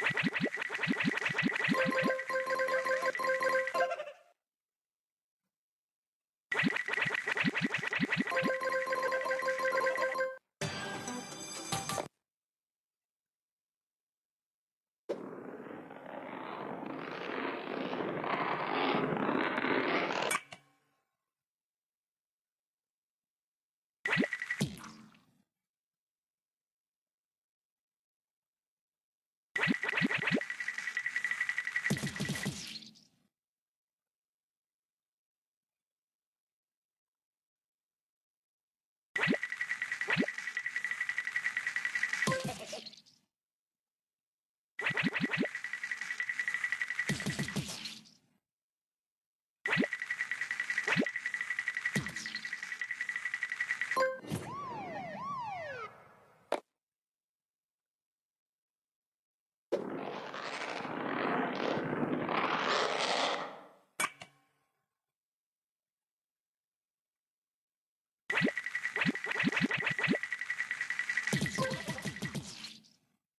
you